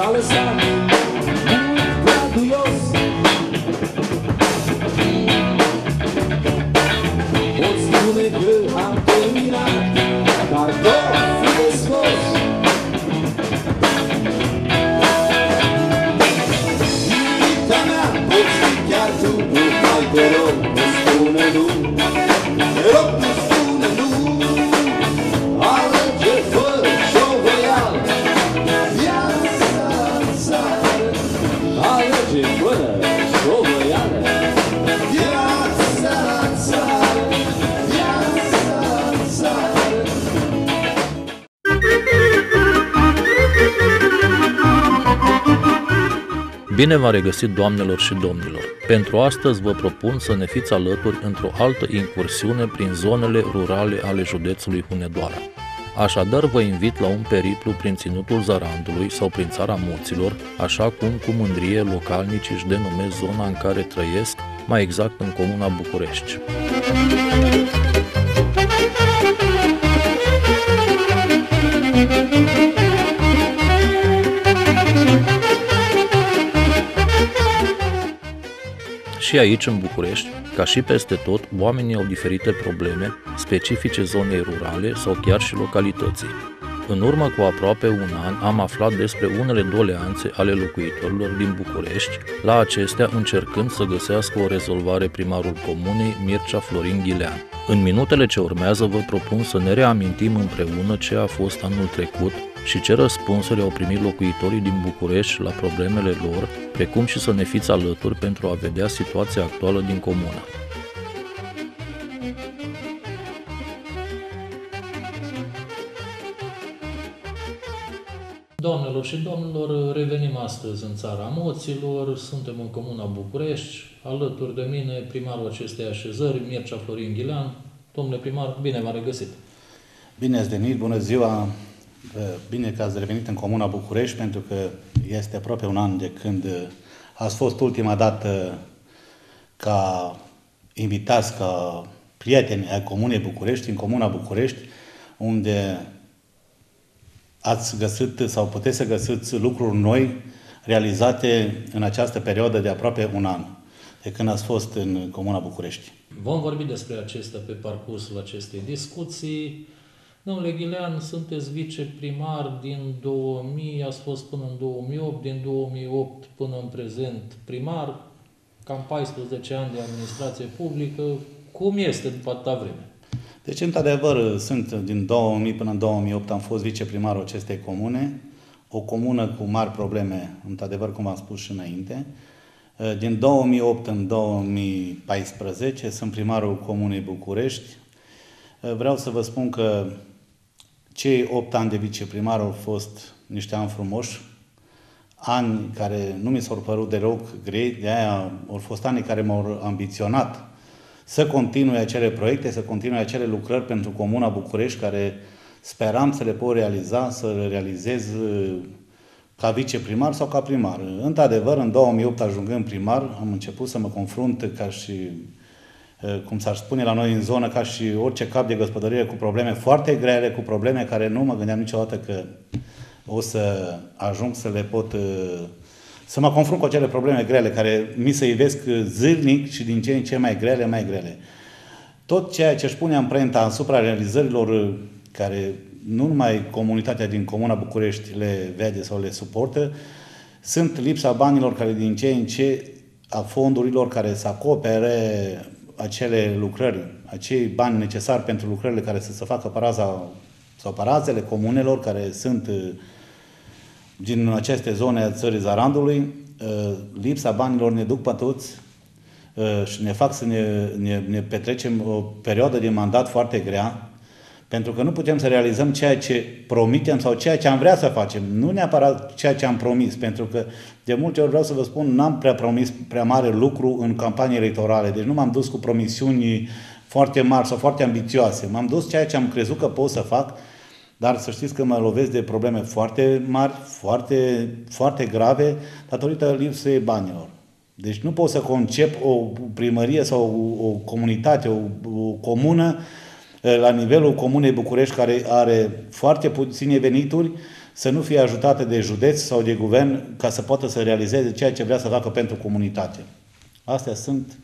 s-a lăsat mult Bine v-am regăsit, doamnelor și domnilor! Pentru astăzi vă propun să ne fiți alături într-o altă incursiune prin zonele rurale ale județului Hunedoara. Așadar, vă invit la un periplu prin ținutul Zarandului sau prin țara Moților, așa cum cu mândrie localnicii își denumesc zona în care trăiesc, mai exact în comuna București. Și aici, în București, ca și peste tot, oamenii au diferite probleme specifice zonei rurale sau chiar și localității. În urmă cu aproape un an am aflat despre unele doleanțe ale locuitorilor din București, la acestea încercând să găsească o rezolvare primarul comunei Mircea Florin Ghilean. În minutele ce urmează vă propun să ne reamintim împreună ce a fost anul trecut și ce răspunsuri au primit locuitorii din București la problemele lor, precum și să ne fiți alături pentru a vedea situația actuală din comună. Doamnelor și domnilor, revenim astăzi în țara Moților, suntem în Comuna București, alături de mine primarul acestei așezări, Mircea Florin Ghilean. Domnule primar, bine v-am regăsit! Bine ați venit, bună ziua! Bine că ați revenit în Comuna București, pentru că este aproape un an de când ați fost ultima dată ca invitați, ca prieteni ai Comunei București, în Comuna București, unde ați găsit sau puteți să găsiți lucruri noi realizate în această perioadă de aproape un an, de când ați fost în Comuna București. Vom vorbi despre acestea pe parcursul acestei discuții. Domnule Ghilean, sunteți viceprimar din 2000, ați fost până în 2008, din 2008 până în prezent primar, cam 14 ani de administrație publică. Cum este după atâta vreme? Deci, într-adevăr, sunt din 2000 până în 2008 am fost viceprimarul acestei comune, o comună cu mari probleme, într-adevăr, cum am spus și înainte. Din 2008 în 2014 sunt primarul Comunei București. Vreau să vă spun că cei 8 ani de viceprimar au fost niște ani frumoși, ani care nu mi s-au părut deloc grei, de aia au fost ani care m-au ambiționat să continue acele proiecte, să continue acele lucrări pentru Comuna București, care speram să le pot realiza, să le realizez uh, ca viceprimar sau ca primar. Într-adevăr, în 2008, ajungând primar, am început să mă confrunt ca și, uh, cum s-ar spune la noi în zonă, ca și orice cap de gospodărie cu probleme foarte grele, cu probleme care nu mă gândeam niciodată că o să ajung să le pot uh, să mă confrunt cu acele probleme grele care mi se ivesc zilnic și din ce în ce mai grele, mai grele. Tot ceea ce își pune amprenta asupra realizărilor care nu numai comunitatea din Comuna București le vede sau le suportă, sunt lipsa banilor care din ce în ce a fondurilor care să acopere acele lucrări, acei bani necesari pentru lucrările care să se facă paraza sau parazele comunelor care sunt din aceste zone a țării Zarandului, lipsa banilor ne duc pe toți și ne fac să ne, ne, ne petrecem o perioadă de mandat foarte grea, pentru că nu putem să realizăm ceea ce promitem sau ceea ce am vrea să facem, nu neapărat ceea ce am promis, pentru că de multe ori vreau să vă spun, n-am prea promis prea mare lucru în campanii electorale, deci nu m-am dus cu promisiuni foarte mari sau foarte ambițioase. M-am dus ceea ce am crezut că pot să fac dar să știți că mă lovesc de probleme foarte mari, foarte, foarte grave, datorită lipsei banilor. Deci nu pot să concep o primărie sau o, o comunitate, o, o comună la nivelul Comunei București, care are foarte puține venituri, să nu fie ajutate de județ sau de guvern ca să poată să realizeze ceea ce vrea să facă pentru comunitate. Astea sunt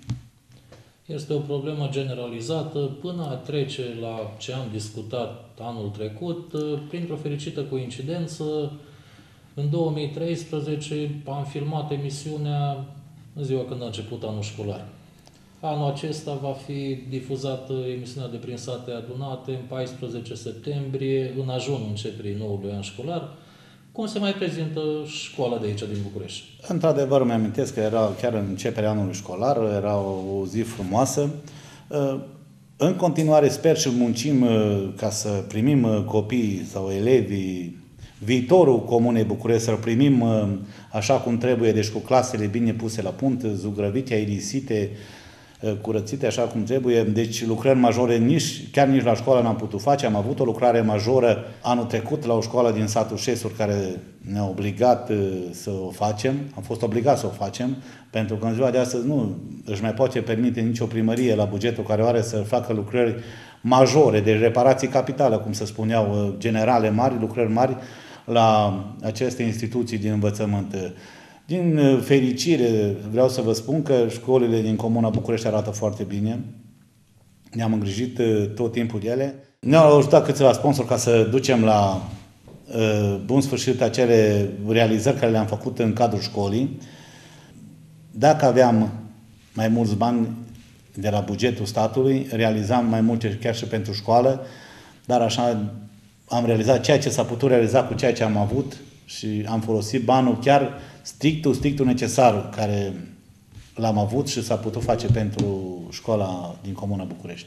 este o problemă generalizată până a trece la ce am discutat anul trecut, printr-o fericită coincidență, în 2013 am filmat emisiunea în ziua când a început anul școlar. Anul acesta va fi difuzată emisiunea de prin sate adunate în 14 septembrie, în ajunul începerii noului an școlar. Cum se mai prezintă școala de aici, din București? Într-adevăr, îmi amintesc că era chiar în începerea anului școlar, era o zi frumoasă. În continuare sper și muncim uh, ca să primim uh, copii sau elevii viitorul Comunei București, să-l primim uh, așa cum trebuie, deci cu clasele bine puse la punct, zugrăvite, airisite, uh, curățite așa cum trebuie, deci lucrări majore nici, chiar nici la școală n-am putut face. Am avut o lucrare majoră anul trecut la o școală din satul Șesur care ne-a obligat uh, să o facem. Am fost obligat să o facem, pentru că în ziua de astăzi nu își mai poate permite nicio primărie la bugetul care o are să facă lucrări majore, de reparații capitale, cum se spuneau, generale mari, lucrări mari, la aceste instituții din învățământ. Din uh, fericire, vreau să vă spun că școlile din Comuna București arată foarte bine. Ne-am îngrijit uh, tot timpul de ele. Ne-au ajutat câțiva sponsori ca să ducem la uh, bun sfârșit acele realizări care le-am făcut în cadrul școlii. Dacă aveam mai mulți bani de la bugetul statului, realizam mai multe chiar și pentru școală, dar așa am realizat ceea ce s-a putut realiza cu ceea ce am avut și am folosit banul chiar strictul, strictul necesar care l-am avut și s-a putut face pentru școala din Comuna București.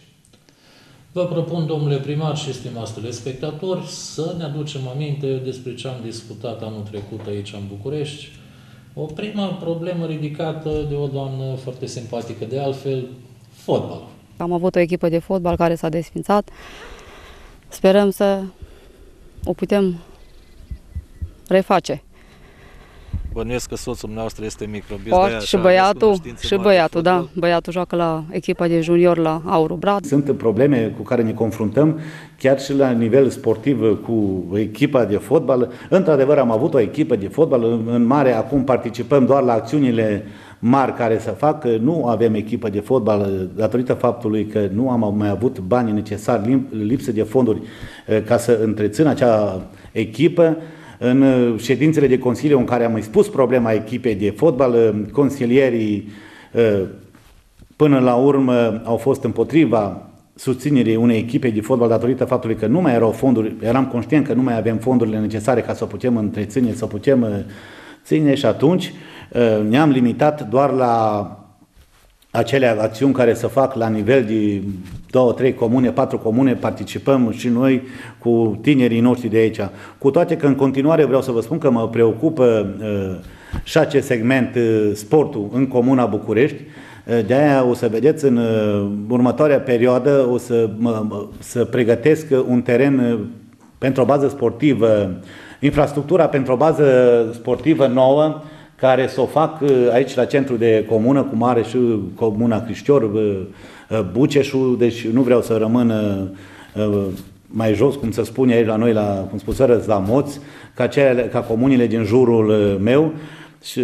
Vă propun, domnule primar și stimați telespectatori, să ne aducem aminte despre ce am discutat anul trecut aici în București. O prima problemă ridicată de o doamnă foarte simpatică, de altfel, fotbal. Am avut o echipă de fotbal care s-a desfințat. Sperăm să o putem reface. Bănuiesc că soțul dumneavoastră este microbist. Poate și băiatul, și băiatul, da. Băiatul joacă la echipa de junior la Auru Brad. Sunt probleme cu care ne confruntăm chiar și la nivel sportiv cu echipa de fotbal. Într-adevăr am avut o echipă de fotbal în mare, acum participăm doar la acțiunile mari care să fac, nu avem echipă de fotbal datorită faptului că nu am mai avut banii necesari, lipsă de fonduri eh, ca să întrețin acea echipă. În ședințele de consiliu în care am expus problema echipei de fotbal, eh, consilierii eh, până la urmă au fost împotriva susținerii unei echipe de fotbal datorită faptului că nu mai erau fonduri, eram conștient că nu mai avem fondurile necesare ca să o putem întreține, să o putem ține și atunci Ă, ne-am limitat doar la acele acțiuni care se fac la nivel de două, trei comune, patru comune, participăm și noi cu tinerii noștri de aici. Cu toate că în continuare vreau să vă spun că mă preocupă uh, și acest segment, uh, sportul în Comuna București, de aia o să vedeți în următoarea perioadă o să, mă, să pregătesc un teren pentru o bază sportivă, infrastructura pentru o bază sportivă nouă, care să o fac uh, aici la centru de comună, cum are și comuna Criștior, uh, uh, Buceșul, deci nu vreau să rămân mai jos, cum se spune aici la noi, la, cum spuseră, la moți, ca, cele, ca comunile din jurul meu și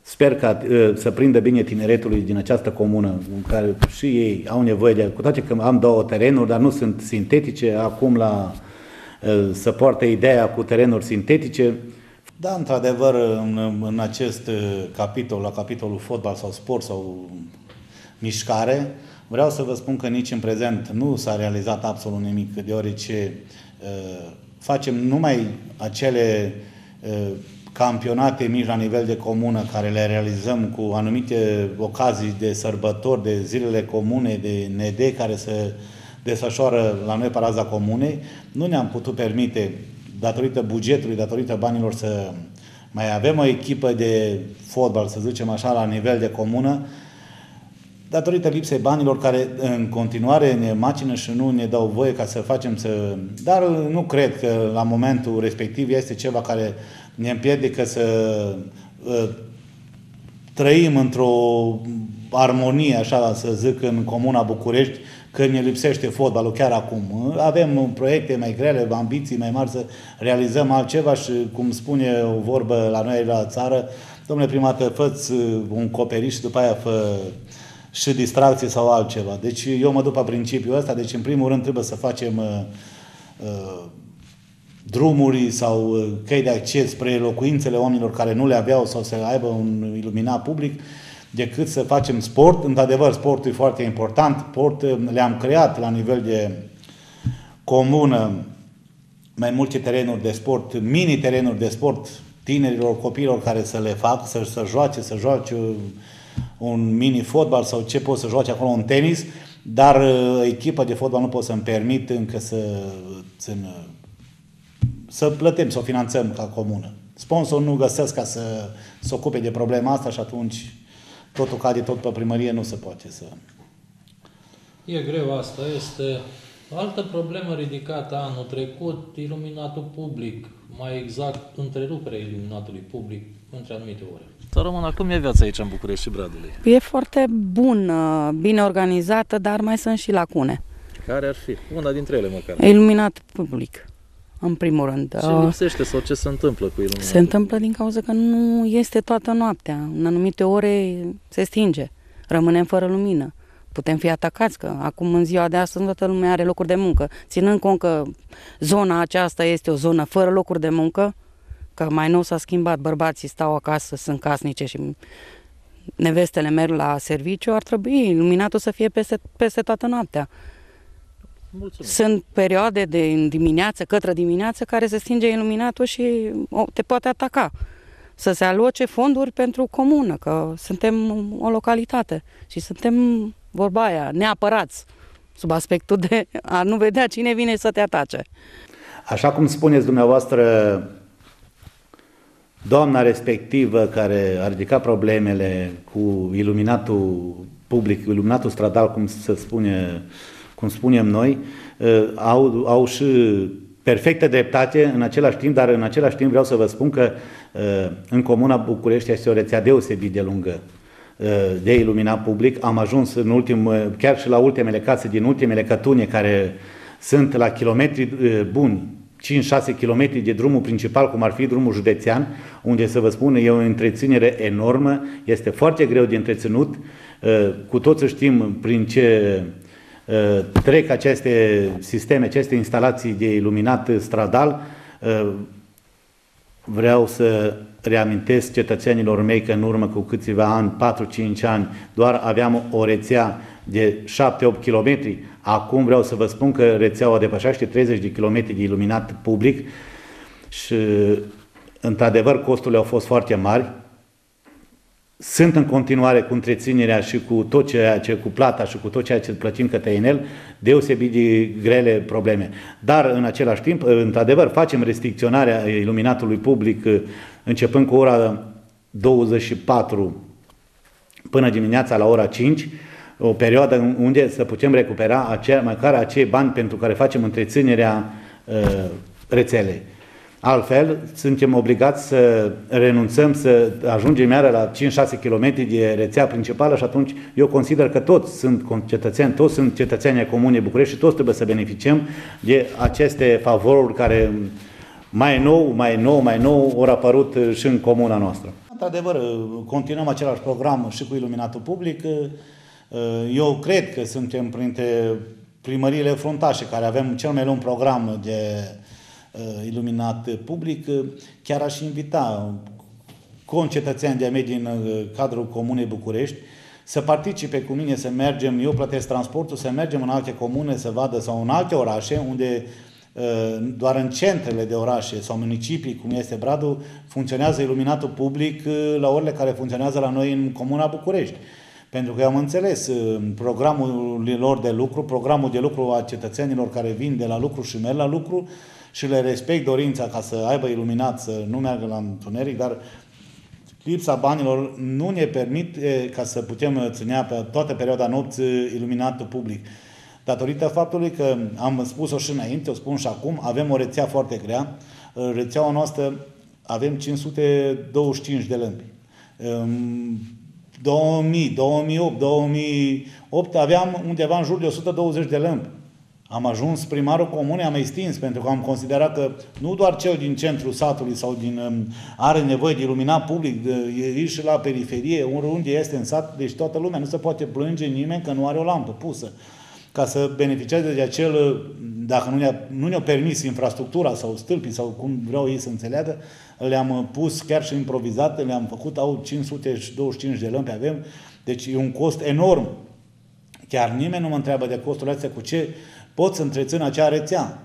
sper ca să prindă bine tineretului din această comună, în care și ei au nevoie de, cu toate că am două terenuri, dar nu sunt sintetice, acum la să poartă ideea cu terenuri sintetice, da, într-adevăr, în, în acest uh, capitol, la capitolul fotbal sau sport sau mișcare, vreau să vă spun că nici în prezent nu s-a realizat absolut nimic, deoarece uh, facem numai acele uh, campionate mici la nivel de comună care le realizăm cu anumite ocazii de sărbători, de zilele comune, de ND care se desfășoară la noi paraza comunei, nu ne-am putut permite datorită bugetului, datorită banilor, să mai avem o echipă de fotbal, să zicem așa, la nivel de comună, datorită lipsei banilor care în continuare ne macină și nu ne dau voie ca să facem să... Dar nu cred că la momentul respectiv este ceva care ne împiedică să uh, trăim într-o armonie, așa să zic, în Comuna București, că ne lipsește fotbalul chiar acum. Avem proiecte mai grele, ambiții mai mari să realizăm altceva și, cum spune o vorbă la noi la țară, domnule primată, fă un coperiș și după aia fă și distracție sau altceva. Deci eu mă duc pe principiul ăsta, deci în primul rând trebuie să facem uh, uh, drumuri sau uh, căi de acces spre locuințele oamenilor care nu le aveau sau să aibă un iluminat public, decât să facem sport. Într-adevăr, sportul e foarte important. Sport uh, le-am creat la nivel de comună mai multe terenuri de sport, mini terenuri de sport tinerilor, copiilor care să le fac, să, să joace, să joace un mini fotbal sau ce pot să joace acolo, un tenis, dar uh, echipa de fotbal nu pot să-mi permit încă să, să, să plătim, să o finanțăm ca comună. Sponsor nu găsesc ca să se ocupe de problema asta și atunci totul cade tot pe primărie, nu se poate să... E greu asta, este altă problemă ridicată anul trecut, iluminatul public, mai exact întreruperea iluminatului public între anumite ore. Să cum e viața aici în București și Bradului? E foarte bună, bine organizată, dar mai sunt și lacune. Care ar fi? Una dintre ele măcar. Iluminat public, în primul rând. Ce lipsește sau ce se întâmplă cu iluminatul? Se întâmplă din cauza că nu este toată noaptea. În anumite ore se stinge. Rămânem fără lumină. Putem fi atacați, că acum în ziua de astăzi toată lumea are locuri de muncă. Ținând cont că zona aceasta este o zonă fără locuri de muncă, că mai nou s-a schimbat, bărbații stau acasă, sunt casnice și nevestele merg la serviciu, ar trebui iluminatul să fie peste, peste toată noaptea. Mulțumesc. Sunt perioade de dimineață, către dimineață, care se stinge iluminatul și te poate ataca. Să se aloce fonduri pentru comună, că suntem o localitate și suntem, vorba aia, neapărați, sub aspectul de a nu vedea cine vine să te atace. Așa cum spuneți dumneavoastră, doamna respectivă care a ridicat problemele cu iluminatul public, iluminatul stradal, cum se spune, cum spunem noi, uh, au, au și perfectă dreptate în același timp, dar în același timp vreau să vă spun că uh, în Comuna București este o rețea deosebit de lungă uh, de iluminat public. Am ajuns în ultim, chiar și la ultimele case din ultimele cătune care sunt la kilometri buni 5-6 km de drumul principal, cum ar fi drumul județean, unde să vă spun e o întreținere enormă, este foarte greu de întreținut, uh, cu toți știm prin ce uh, trec aceste sisteme, aceste instalații de iluminat stradal. Uh, vreau să reamintesc cetățenilor mei că în urmă cu câțiva ani, 4-5 ani, doar aveam o rețea de 7-8 km. Acum vreau să vă spun că rețeaua depășește 30 de km de iluminat public și într-adevăr costurile au fost foarte mari. Sunt în continuare cu întreținerea și cu tot ceea ce, cu plata și cu tot ceea ce plătim către el, deosebit de grele probleme. Dar în același timp, într-adevăr, facem restricționarea iluminatului public începând cu ora 24 până dimineața la ora 5, o perioadă unde să putem recupera acea, măcar acei bani pentru care facem întreținerea uh, rețelei. Altfel, suntem obligați să renunțăm, să ajungem iară la 5-6 km de rețea principală și atunci eu consider că toți sunt cetățeni, toți sunt cetățeni ai Comunei București și toți trebuie să beneficiem de aceste favoruri care mai nou, mai nou, mai nou au apărut și în comuna noastră. Într-adevăr, continuăm același program și cu iluminatul public. Uh, eu cred că suntem printre primăriile fruntașe care avem cel mai lung program de uh, iluminat public. Chiar aș invita concetățeni de-a mei din uh, cadrul Comunei București să participe cu mine, să mergem, eu plătesc transportul, să mergem în alte comune, să vadă, sau în alte orașe, unde doar în centrele de orașe sau municipii, cum este Bradu, funcționează iluminatul public la orele care funcționează la noi în Comuna București. Pentru că eu am înțeles uh, programul lor de lucru, programul de lucru a cetățenilor care vin de la lucru și merg la lucru și le respect dorința ca să aibă iluminat, să nu meargă la întuneric, dar lipsa banilor nu ne permite ca să putem ținea pe toată perioada nopții iluminatul public. Datorită faptului că am spus-o și înainte, o spun și acum, avem o rețea foarte grea. Rețeaua noastră avem 525 de lămpi 2000, 2008, 2008 aveam undeva în jur de 120 de lămpi. Am ajuns primarul comunei, am extins, pentru că am considerat că nu doar cel din centrul satului sau din um, are nevoie de iluminat public, de, e și la periferie, oriunde este în sat, deci toată lumea, nu se poate plânge nimeni că nu are o lampă pusă. Ca să beneficieze de acel, dacă nu ne-a, nu ne-a permis infrastructura sau stâlpii sau cum vreau ei să înțeleagă, le-am pus chiar și improvizate, le-am făcut, au 525 de lămpi avem, deci e un cost enorm. Chiar nimeni nu mă întreabă de costurile astea cu ce pot să întrețin acea rețea.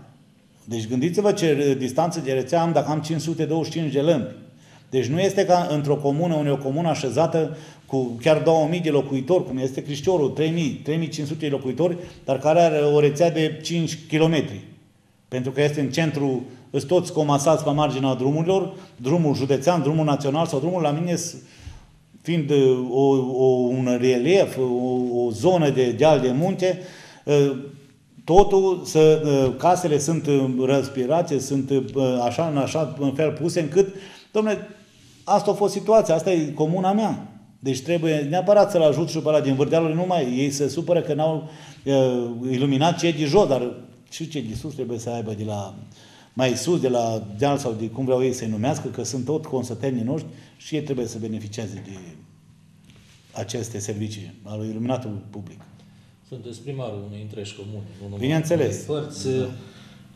Deci gândiți-vă ce distanță de rețea am dacă am 525 de lămpi. Deci nu este ca într-o comună, unde o comună așezată cu chiar 2000 de locuitori, cum este Criștiorul, 3000, 3500 de locuitori, dar care are o rețea de 5 km. Pentru că este în centru, sunt toți comasați pe marginea drumurilor, drumul județean, drumul național sau drumul la mine fiind o, o, un relief, o, o zonă de deal de munte, totul, să, ă, casele sunt răspirate, sunt ă, așa, în așa în fel puse încât, domnule, asta a fost situația, asta e comuna mea. Deci trebuie neapărat să-l ajut și pe ăla din Vârdealul, numai ei se supără că n-au uh, iluminat cei de jos, dar și cei de sus trebuie să aibă de la mai sus, de la deal sau de cum vreau ei să-i numească, că sunt tot consătenii noștri și ei trebuie să beneficieze de aceste servicii al iluminatul public. Sunteți primarul unei întregi comune. Nu Bineînțeles. Părți. Da.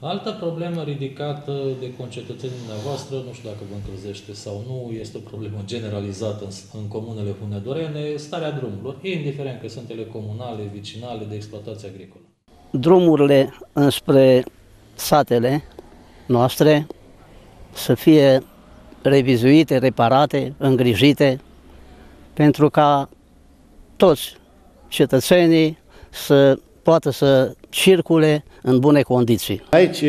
Altă problemă ridicată de concetățenii dumneavoastră, nu știu dacă vă încălzește sau nu, este o problemă generalizată în, în comunele hunedorene, starea drumurilor, indiferent că sunt ele comunale, vicinale, de exploatație agricolă. Drumurile înspre satele noastre să fie revizuite, reparate, îngrijite, pentru ca toți cetățenii să poată să circule în bune condiții. Aici,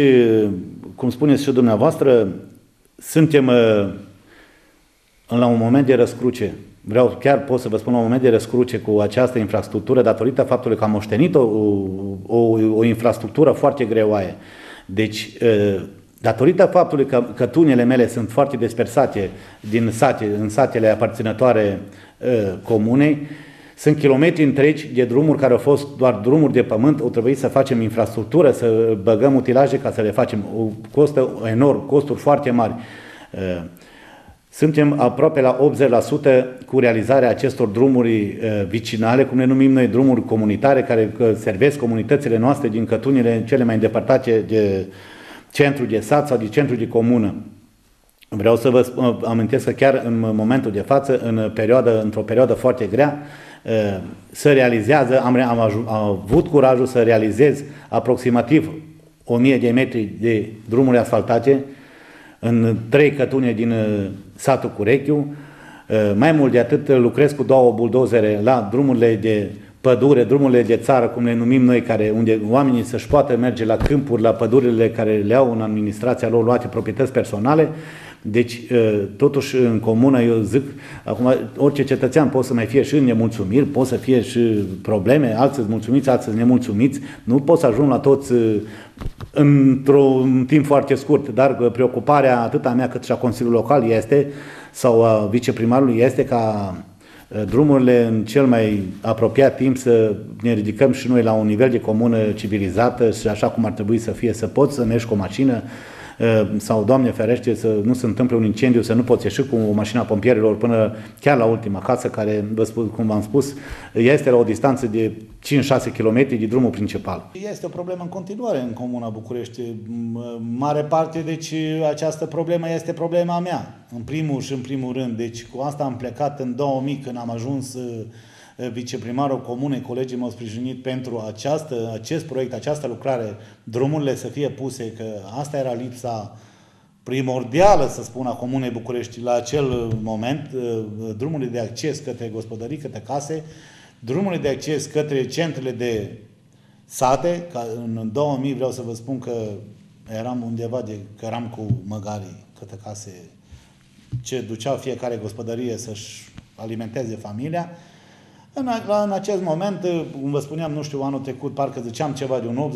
cum spuneți și dumneavoastră, suntem la un moment de răscruce. Vreau, chiar pot să vă spun, la un moment de răscruce cu această infrastructură datorită faptului că am moștenit o, o, o infrastructură foarte greoaie. Deci, datorită faptului că, că tunele mele sunt foarte dispersate din sate, în satele aparținătoare comunei, sunt kilometri întregi de drumuri care au fost doar drumuri de pământ, o trebuie să facem infrastructură, să băgăm utilaje ca să le facem. O costă enorm, costuri foarte mari. Uh, suntem aproape la 80% cu realizarea acestor drumuri uh, vicinale, cum le numim noi, drumuri comunitare, care servesc comunitățile noastre din cătunile cele mai îndepărtate de centru de sat sau de centru de comună. Vreau să vă amintesc că chiar în momentul de față, în perioadă, într-o perioadă foarte grea, Uh, să realizează, am, am, am avut curajul să realizez aproximativ 1000 de metri de drumuri asfaltate în trei cătune din uh, satul Curechiu. Uh, mai mult de atât, lucrez cu două buldozere la drumurile de pădure, drumurile de țară, cum le numim noi, care, unde oamenii să-și poată merge la câmpuri, la pădurile care le au în administrația lor luate proprietăți personale, deci, totuși, în comună, eu zic, acum, orice cetățean poate să mai fie și nemulțumiri, pot să fie și probleme, alții mulțumiți, alții nemulțumiți, nu pot să ajung la toți într-un timp foarte scurt, dar preocuparea atât a mea cât și a Consiliului Local este, sau a viceprimarului este ca drumurile în cel mai apropiat timp să ne ridicăm și noi la un nivel de comună civilizată și așa cum ar trebui să fie, să poți să mergi cu o mașină, Uh, sau, Doamne ferește, să nu se întâmple un incendiu, să nu poți ieși cu mașina pompierilor până chiar la ultima casă, care, vă spun, cum v-am spus, este la o distanță de 5-6 km de drumul principal. Este o problemă în continuare în Comuna București. Mare parte, deci, această problemă este problema mea, în primul și în primul rând. Deci, cu asta am plecat în 2000, când am ajuns uh, Eh, viceprimarul comunei, colegii m-au sprijinit pentru această, acest proiect, această lucrare, drumurile să fie puse, că asta era lipsa primordială, să spun, a Comunei București la acel moment, eh, drumurile de acces către gospodării, către case, drumurile de acces către centrele de sate, ca în 2000 vreau să vă spun că eram undeva de, că eram cu măgarii către case ce duceau fiecare gospodărie să-și alimenteze familia, în, la, în acest moment, cum vă spuneam, nu știu, anul trecut, parcă ziceam ceva de un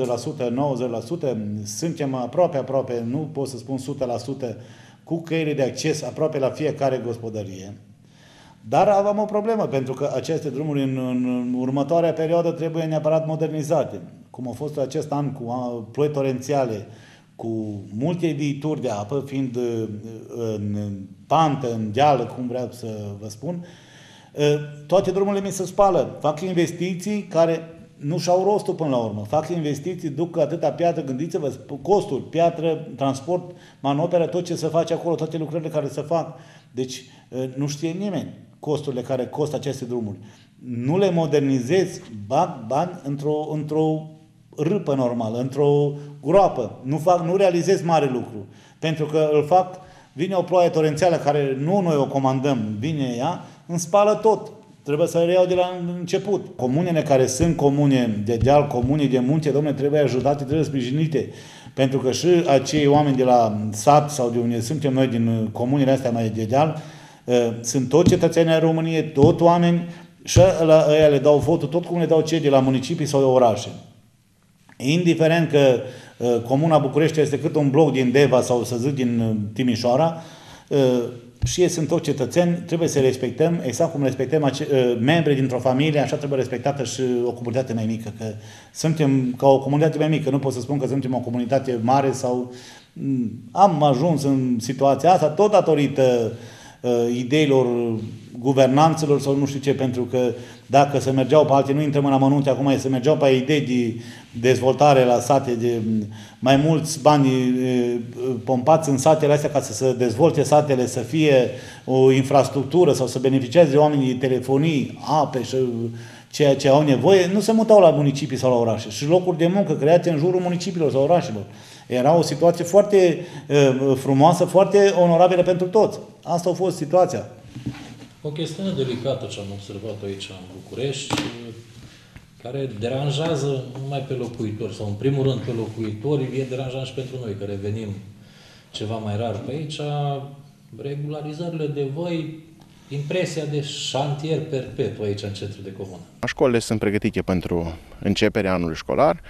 80%, 90%, suntem aproape, aproape, nu pot să spun 100%, cu căile de acces aproape la fiecare gospodărie. Dar avem o problemă, pentru că aceste drumuri în, în următoarea perioadă trebuie neapărat modernizate. Cum a fost acest an cu ploi torențiale, cu multe edituri de apă, fiind în pantă, în deală, cum vreau să vă spun, toate drumurile mi se spală. Fac investiții care nu și-au rostul până la urmă. Fac investiții, duc atâta piatră, gândiți-vă, costuri, piatră, transport, manoperă, tot ce se face acolo, toate lucrările care se fac. Deci nu știe nimeni costurile care costă aceste drumuri. Nu le modernizezi, bag bani într-o, într-o râpă normală, într-o groapă. Nu, fac, nu realizez mare lucru. Pentru că îl fac, vine o ploaie torențială care nu noi o comandăm, vine ea, îmi spală tot. Trebuie să reiau de la început. Comunele care sunt comune de deal, comune de munte, domnule, trebuie ajutate, trebuie sprijinite. Pentru că și acei oameni de la sat sau de unde suntem noi din comunele astea mai de deal, ă, sunt tot cetățeni ai României, tot oameni și la ăia le dau votul, tot cum le dau cei de la municipii sau de orașe. Indiferent că uh, Comuna București este cât un bloc din Deva sau să zic din uh, Timișoara, uh, și ei sunt toți cetățeni, trebuie să respectăm, exact cum respectăm ace- membri dintr-o familie, așa trebuie respectată și o comunitate mai mică. Că suntem ca o comunitate mai mică, nu pot să spun că suntem o comunitate mare sau mm, am ajuns în situația asta tot datorită uh, ideilor guvernanților sau nu știu ce, pentru că dacă se mergeau pe alte, nu intrăm în amănunte acum, se mergeau pe idei de dezvoltare la sate, de mai mulți bani pompați în satele astea ca să se dezvolte satele, să fie o infrastructură sau să beneficieze oamenii de telefonii, ape și ceea ce au nevoie, nu se mutau la municipii sau la orașe. Și locuri de muncă create în jurul municipiilor sau orașelor. Era o situație foarte uh, frumoasă, foarte onorabilă pentru toți. Asta a fost situația. O chestiune delicată ce am observat aici în București, care deranjează numai pe locuitori, sau în primul rând pe locuitori, e deranjant și pentru noi, care venim ceva mai rar pe aici, regularizările de voi, impresia de șantier perpetu aici în centru de comună. Școlile sunt pregătite pentru începerea anului școlar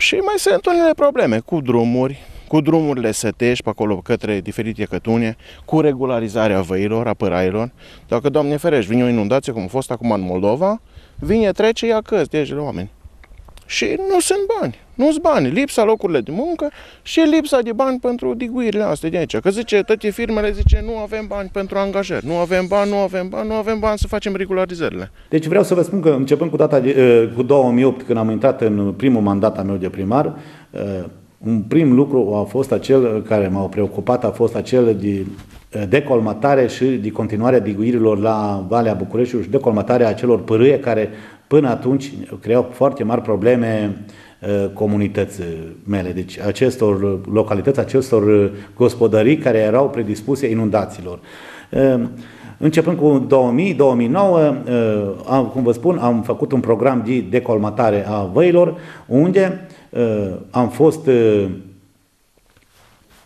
și mai sunt unele probleme cu drumuri, cu drumurile sătești pe acolo către diferite cătune, cu regularizarea văilor, a părailor. Dacă, Doamne ferești, vine o inundație, cum a fost acum în Moldova, vine, trece, ia căți de oameni. Și nu sunt bani. Nu sunt bani. Lipsa locurile de muncă și lipsa de bani pentru diguirile astea de aici. Că zice, toate firmele zice, nu avem bani pentru angajări. Nu avem bani, nu avem bani, nu avem bani să facem regularizările. Deci vreau să vă spun că începând cu data de, cu 2008, când am intrat în primul mandat al meu de primar, un prim lucru a fost acel care m-a preocupat, a fost acel de decolmatare și de continuarea diguirilor la Valea Bucureștiului și decolmatarea acelor părâie care până atunci creau foarte mari probleme comunității mele, deci acestor localități, acestor gospodării care erau predispuse inundațiilor. Începând cu 2000-2009, cum vă spun, am făcut un program de decolmatare a văilor, unde Uh, am fost uh,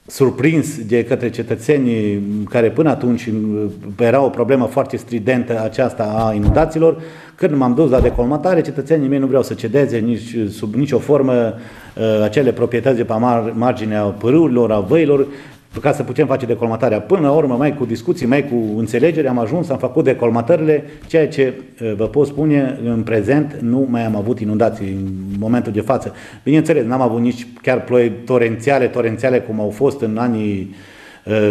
surprins de către cetățenii care până atunci uh, era o problemă foarte stridentă aceasta a inundațiilor. Când m-am dus la decolmatare, cetățenii mei nu vreau să cedeze nici sub nicio formă acele proprietăți de pe marginea pârâurilor, a văilor, ca să putem face decolmatarea. Până la urmă, mai cu discuții, mai cu înțelegere, am ajuns, am făcut decolmatările, ceea ce vă pot spune, în prezent nu mai am avut inundații în momentul de față. Bineînțeles, n-am avut nici chiar ploi torențiale, torențiale cum au fost în anii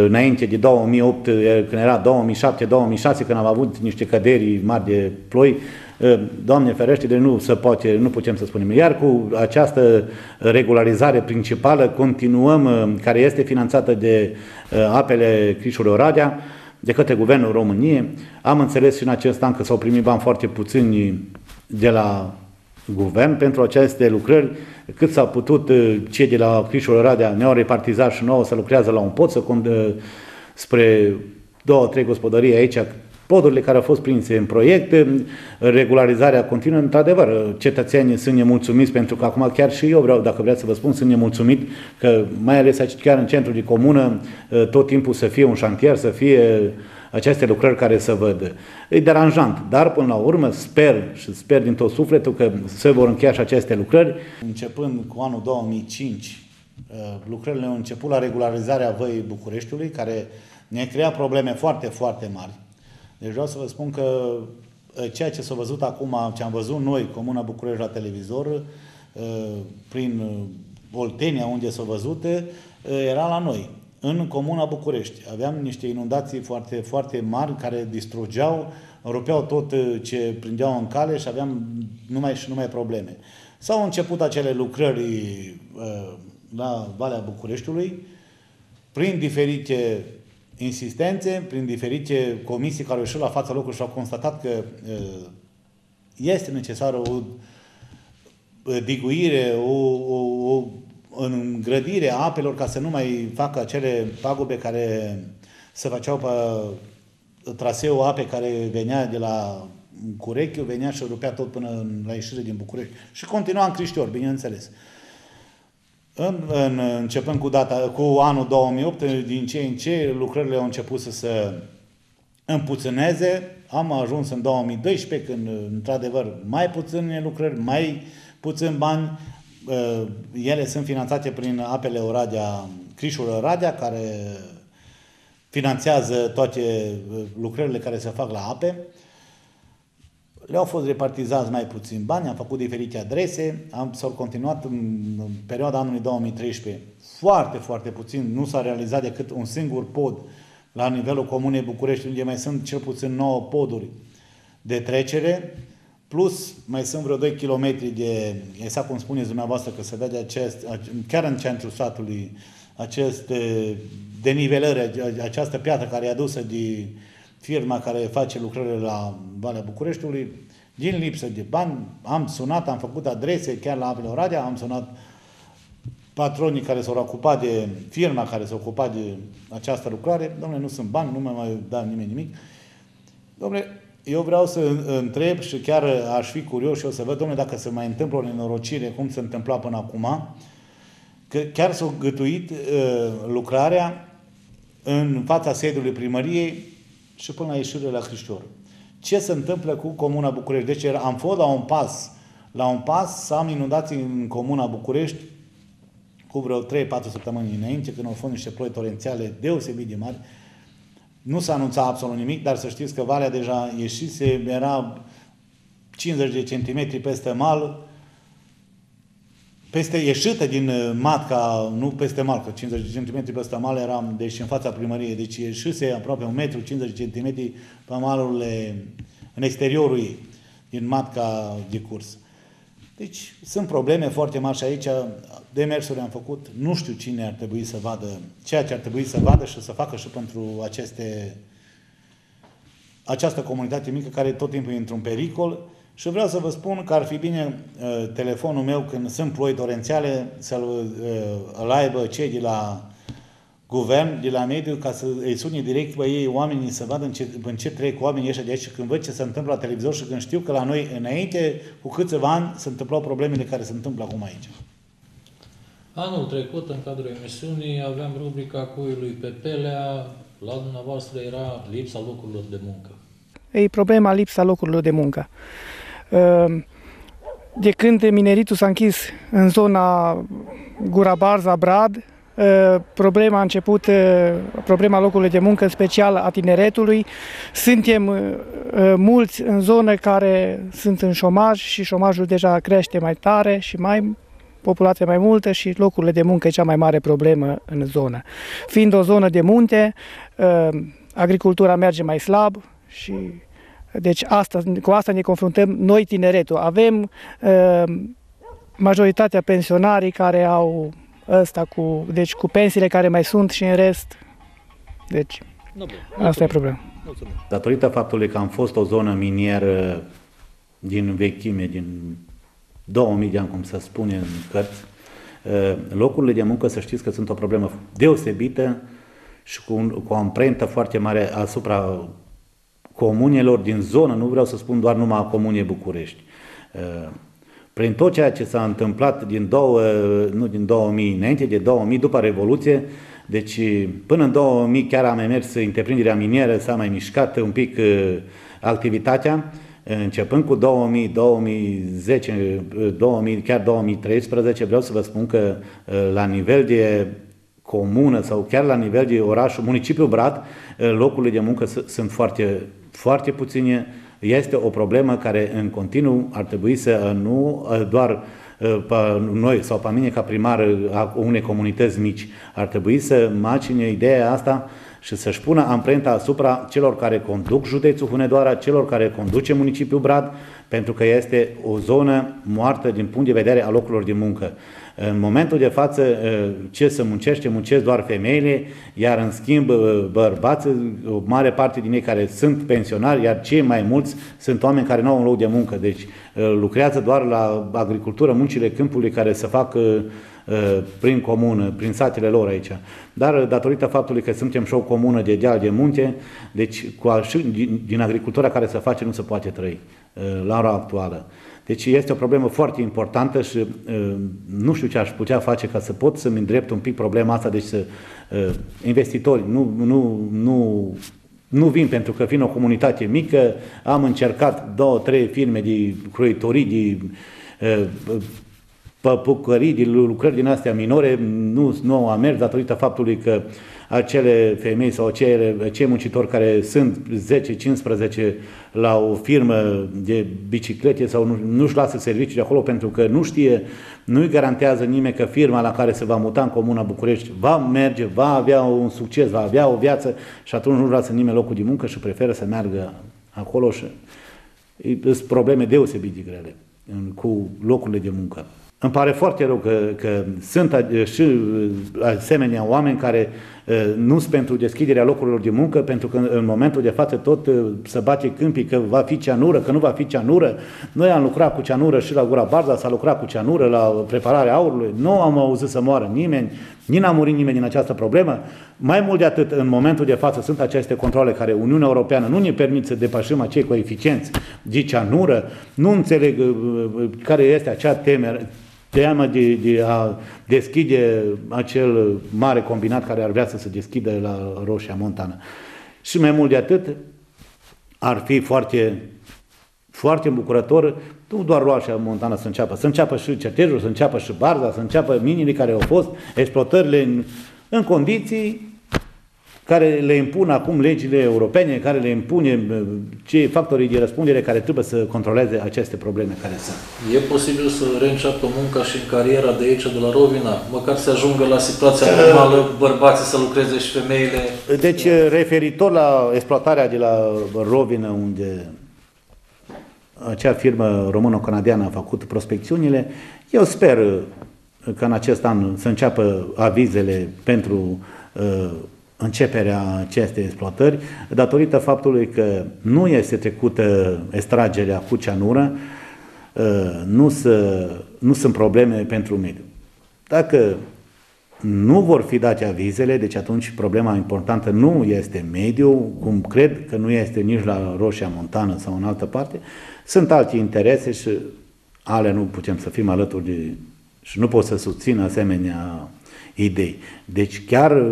înainte de 2008, când era 2007-2006, când am avut niște căderi mari de ploi, Ă, Doamne ferește, de nu se poate, nu putem să spunem. Iar cu această regularizare principală continuăm, ă, care este finanțată de ă, apele Crișului Oradea, de către Guvernul României. Am înțeles și în acest an că s-au primit bani foarte puțini de la guvern pentru aceste lucrări, cât s-a putut cei de la Crișul Oradea ne-au repartizat și nouă să lucrează la un pod, să spre două, trei gospodării aici, podurile care au fost prinse în proiect, regularizarea continuă, într-adevăr, cetățenii sunt nemulțumiți pentru că acum chiar și eu vreau, dacă vreau să vă spun, sunt nemulțumit că mai ales aici, chiar în centrul de comună, tot timpul să fie un șantier, să fie aceste lucrări care să văd. E deranjant, dar până la urmă sper și sper din tot sufletul că se vor încheia și aceste lucrări. Începând cu anul 2005, lucrările au început la regularizarea văii Bucureștiului, care ne crea probleme foarte, foarte mari Deci vreau să vă spun că ceea ce s-a văzut acum, ce am văzut noi, Comuna București la televizor, prin Oltenia, unde s-a văzut, era la noi în Comuna București. Aveam niște inundații foarte, foarte mari care distrugeau, rupeau tot uh, ce prindeau în cale și aveam numai și numai probleme. S-au început acele lucrări uh, la Valea Bucureștiului prin diferite insistențe, prin diferite comisii care au ieșit la fața locului și au constatat că uh, este necesară o diguire, o, o, o îngrădire a apelor ca să nu mai facă acele pagube care se făceau pe traseul apei care venea de la Curechiu, venea și rupea tot până la ieșire din București. Și continua în Criștior, bineînțeles. În, în, începând cu, data, cu anul 2008, din ce în ce lucrările au început să se împuțâneze. Am ajuns în 2012, când, într-adevăr, mai puține lucrări, mai puțin bani, Uh, ele sunt finanțate prin apele Oradea, Crișul Oradea, care finanțează toate uh, lucrările care se fac la ape. Le-au fost repartizați mai puțin bani, am făcut diferite adrese, am, s-au continuat în, în perioada anului 2013 foarte, foarte puțin, nu s-a realizat decât un singur pod la nivelul Comunei București, unde mai sunt cel puțin 9 poduri de trecere, plus mai sunt vreo 2 km de, exact cum spuneți dumneavoastră, că se vede acest, chiar în centrul satului, acest denivelare, această piatră care e adusă de firma care face lucrările la Valea Bucureștiului, din lipsă de bani, am sunat, am făcut adrese chiar la Apele Oradea, am sunat patronii care s-au ocupat de firma care s-a ocupat de această lucrare, domnule, nu sunt bani, nu mai mai da nimeni nimic. Domnule, eu vreau să întreb și chiar aș fi curios și o să văd, domnule, dacă se mai întâmplă o nenorocire, cum se întâmpla până acum, că chiar s-a gătuit uh, lucrarea în fața sediului primăriei și până la ieșire la Criștior. Ce se întâmplă cu Comuna București? Deci am fost la un pas, la un pas să am inundații în Comuna București cu vreo 3-4 săptămâni înainte, când au fost niște ploi torențiale deosebit de mari, nu s-a anunțat absolut nimic, dar să știți că valea deja ieșise, era 50 de centimetri peste mal, peste ieșită din uh, matca, nu peste mal, că 50 de centimetri peste mal eram, deci în fața primăriei, deci ieșise aproape un metru, 50 de centimetri pe malurile, în exteriorul ei, din matca de curs. Deci sunt probleme foarte mari și aici demersuri am făcut. Nu știu cine ar trebui să vadă ceea ce ar trebui să vadă și să facă și pentru aceste, această comunitate mică care tot timpul e într-un pericol. Și vreau să vă spun că ar fi bine uh, telefonul meu când sunt ploi torențiale să-l uh, aibă cei de la guvern, de la mediu, ca să îi suni direct pe ei oamenii să vadă în ce, în ce trec oamenii ăștia de aici când văd ce se întâmplă la televizor și când știu că la noi înainte, cu câțiva ani, se întâmplau problemele care se întâmplă acum aici. Anul trecut, în cadrul emisiunii, aveam rubrica Cuiului pe Pelea. La dumneavoastră era lipsa locurilor de muncă. E problema lipsa locurilor de muncă. Ehm, de când mineritul s-a închis în zona Gura Barza, Brad, Uh, problema a început, uh, problema locului de muncă, în special a tineretului. Suntem uh, mulți în zonă care sunt în șomaj și șomajul deja crește mai tare și mai populație mai multă și locurile de muncă e cea mai mare problemă în zonă. Fiind o zonă de munte, agricultura merge mai slab și deci asta, cu asta ne confruntăm noi tineretul. Avem majoritatea pensionarii care au ăsta cu, deci cu pensiile care mai sunt și în rest. Deci, no, asta e problema. Datorită faptului că am fost o zonă minieră din vechime, din 2000 de ani, cum se spune în cărți, ă, locurile de muncă, să știți că sunt o problemă deosebită și cu, un, cu o amprentă foarte mare asupra comunelor din zonă, nu vreau să spun doar numai a Comunei București. Ă, prin tot ceea ce s-a întâmplat din, două, nu din 2000, înainte de 2000, după Revoluție, deci până în 2000 chiar am mers întreprinderea minieră, s-a mai mișcat un pic uh, activitatea, începând cu 2000, 2010, 2000, chiar 2013, vreau să vă spun că uh, la nivel de comună sau chiar la nivel de oraș, municipiul Brad, uh, locurile de muncă sunt foarte foarte puține, este o problemă care în continuu ar trebui să nu doar pe noi sau pe mine ca primar a unei comunități mici, ar trebui să macine ideea asta și să-și pună amprenta asupra celor care conduc județul Hunedoara, celor care conduce municipiul Brad, pentru că este o zonă moartă din punct de vedere a locurilor de muncă. În momentul de față, ce să muncește, muncesc doar femeile, iar în schimb bărbații, o mare parte din ei care sunt pensionari, iar cei mai mulți sunt oameni care nu au un loc de muncă. Deci lucrează doar la agricultură, muncile câmpului care să facă prin comună, prin satele lor aici. Dar datorită faptului că suntem și o comună de deal de munte, deci cu, din, din agricultura care se face nu se poate trăi la ora actuală. Deci este o problemă foarte importantă și uh, nu știu ce aș putea face ca să pot să-mi îndrept un pic problema asta, deci să uh, investitori nu, nu, nu, nu vin pentru că fiind o comunitate mică, am încercat două, trei firme de croitorii, de uh, păpucării, de lucrări din astea minore, nu, nu a mers datorită faptului că acele femei sau cei, cei muncitori care sunt 10-15 la o firmă de biciclete sau nu, nu-și lasă serviciul de acolo pentru că nu știe, nu-i garantează nimeni că firma la care se va muta în Comuna București va merge, va avea un succes, va avea o viață și atunci nu-și lasă nimeni locul de muncă și preferă să meargă acolo și sunt probleme deosebit de grele cu locurile de muncă. Îmi pare foarte rău că, că sunt și asemenea oameni care nu sunt pentru deschiderea locurilor de muncă, pentru că în momentul de față tot se bate câmpii că va fi ceanură, că nu va fi ceanură. Noi am lucrat cu ceanură și la Gura Barza, s-a lucrat cu ceanură la prepararea aurului. Nu am auzit să moară nimeni, nici n-a murit nimeni din această problemă. Mai mult de atât, în momentul de față sunt aceste controle care Uniunea Europeană nu ne permit să depășim acei coeficienți de ceanură. Nu înțeleg care este acea temere, teamă de, de a deschide acel mare combinat care ar vrea să se deschidă la Roșia Montană. Și mai mult de atât, ar fi foarte, foarte îmbucurător nu doar Roșia Montană să înceapă, să înceapă și Certejul, să înceapă și Barza, să înceapă minile care au fost, exploatările în, în condiții care le impun acum legile europene, care le impune uh, cei factorii de răspundere care trebuie să controleze aceste probleme care sunt. E posibil să reînceapă munca și în cariera de aici, de la Rovina? Măcar să ajungă la situația uh, normală, bărbații să lucreze și femeile? Deci, referitor la exploatarea de la Rovina, unde acea firmă română-canadiană a făcut prospecțiunile, eu sper că în acest an să înceapă avizele pentru uh, începerea acestei exploatări, datorită faptului că nu este trecută extragerea cu ceanură, uh, nu, să, nu sunt probleme pentru mediu. Dacă nu vor fi date avizele, deci atunci problema importantă nu este mediu, cum cred că nu este nici la Roșia Montană sau în altă parte, sunt alte interese și ale nu putem să fim alături de, și nu pot să susțin asemenea idei. Deci chiar